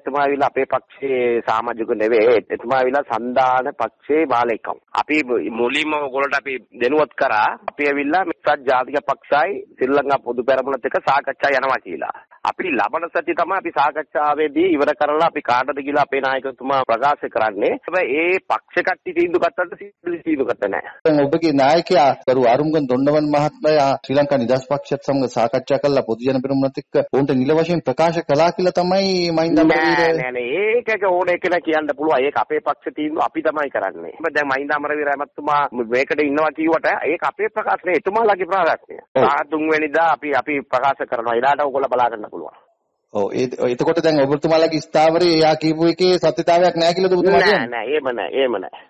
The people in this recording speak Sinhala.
එතුමා ඇවිල්ලා අපේ පක්ෂයේ සමාජික නෙවෙයි. එතුමා ඇවිල්ලා සන්දාන පක්ෂයේ බාලෙක්කම්. අපි මුලින්ම ඔයගොල්ලන්ට අපි දෙනුවත් කරා අපි ඇවිල්ලා මිත්‍රාත් ජාතික පක්ෂයි ශ්‍රී ලංකා පොදු පෙරමුණත් එක්ක සාකච්ඡා යනවා කියලා. අපි ලබන සති තමයි අපි සාකච්ඡාවේදී ඉවර කරලා අපි කාටද කියලා අපේ නායකතුමා ප්‍රකාශ කරන්නේ. හැබැයි ඒ පක්ෂ කට්ටිය තීන්දුව ගත්තට සිද්ධි තීන්දුව ගත්ත නැහැ. දැන් ඔබගේ නායකයා කරු අරුම්ගන් දොණ්ඩවන් මහත්මයා ශ්‍රී ලංකා නිදහස් පක්ෂයත් සමග සාකච්ඡා කළා පොදු ජන පෙරමුණත් එක්ක උන්ට නිල වශයෙන් ප්‍රකාශ කළා කියලා තමයි මහින්ද නෑ නෑ ඒකක ඕන එකන කියන්න පුළුවන් ඒක අපේ පක්ෂ තීන්දුව අපි තමයි කරන්නේ. දැන් මහින්ද අමරවීර ඇමතුමා මේකට ඉන්නවා කිව්වට ඒක අපේ ප්‍රකාශනය එතුමාලාගේ ප්‍රකාශනය. සාහ තුන්වෙනිදා අපි අපි ප්‍රකාශ කරනවා. ඊළාට ඔයගොල්ලෝ බලා ගන්න පුළුවන්. ඔව් ඒ එතකොට දැන් ඔබතුමාලාගේ ස්ථාවරේ එයා කියපු එකේ සත්‍යතාවයක් නැහැ කියලාද ඔබතුමා නෑ කියන්නේ? නෑ එහෙම නෑ එහෙම නෑ.